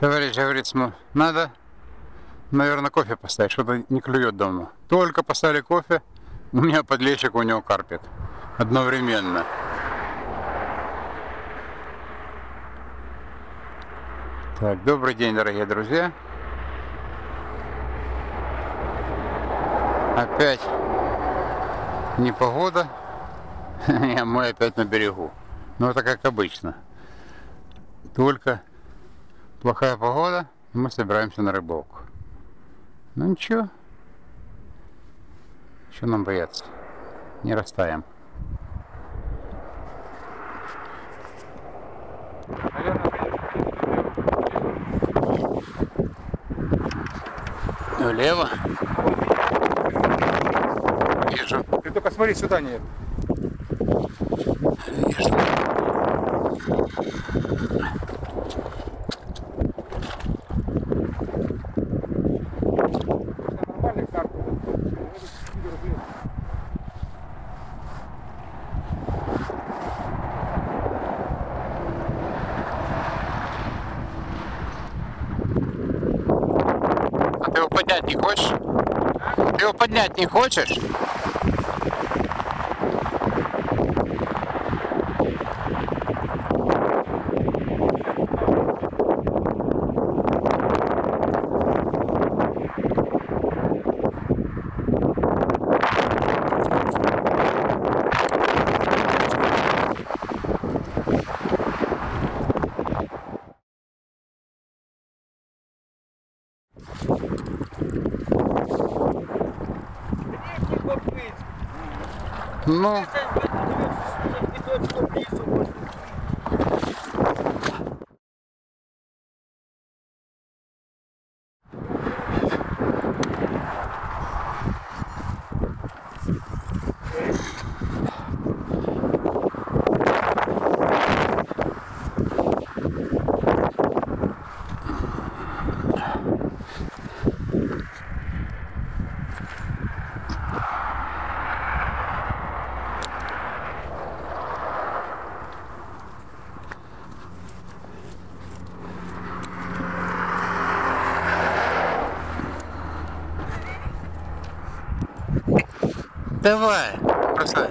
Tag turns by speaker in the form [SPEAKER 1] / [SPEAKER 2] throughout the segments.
[SPEAKER 1] Товарищ говорит, надо, наверное, кофе поставить, что-то не клюет давно. Только поставили кофе, у меня подлещик, у него карпет. Одновременно. Так, добрый день, дорогие друзья. Опять непогода, мы опять на берегу. Ну, это как обычно. Только плохая погода, и мы собираемся на рыбалку. Ну ничего. Что нам бояться? Не растаем. Влево. Вижу,
[SPEAKER 2] Ты только смотри, сюда нет.
[SPEAKER 1] вижу.
[SPEAKER 2] Нормальный карп.
[SPEAKER 1] А ты его поднять не хочешь? Его поднять не хочешь? Ну, давай, бросай.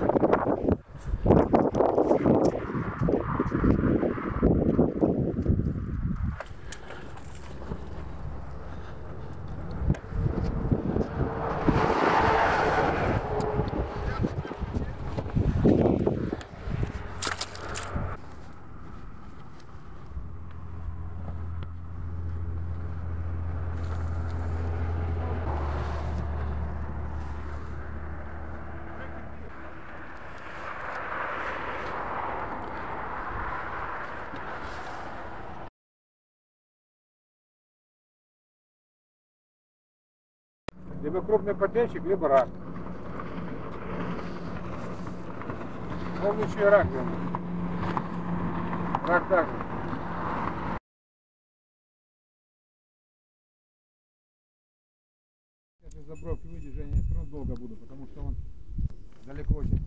[SPEAKER 2] Либо крупный подлещик, либо рак. Полничий рак. блин. Рак так. же. Забровки выйдет, Женя, я все равно долго буду, потому что он далеко очень.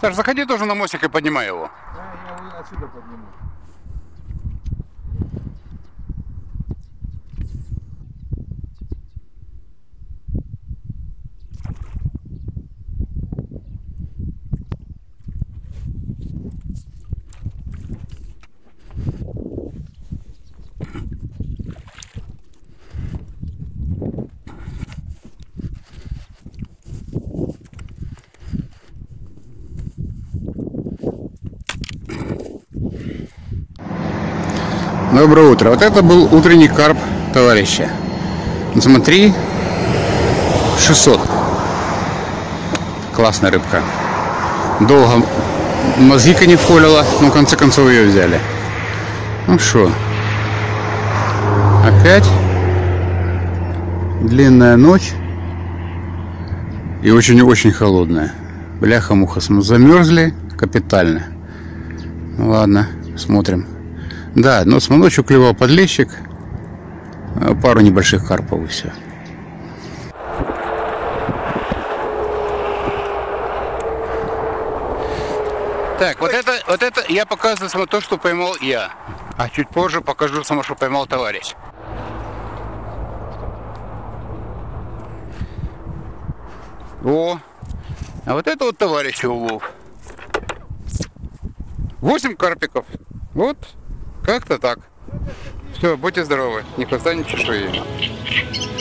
[SPEAKER 1] Саш, заходи тоже на мостик и поднимай его.
[SPEAKER 2] Да, я его отсюда подниму.
[SPEAKER 1] Доброе утро. Вот это был утренний карп товарища. Ну, Смотри, 600. Классная рыбка. Долго мозгика не вколила, но в конце концов ее взяли. Ну что, опять длинная ночь и очень-очень холодная. Бляха-муха, замерзли капитально. Ну ладно, Смотрим. Да, но с ночью клевал подлещик. а Пару небольших карпов и все. Так, вот это, вот это я показываю само то, что поймал я. А чуть позже покажу само, что поймал товарищ. О, а вот это вот товарищ улов. Восемь карпиков. Вот, как-то так. Все, будьте здоровы, не хвоста, ни чешуи.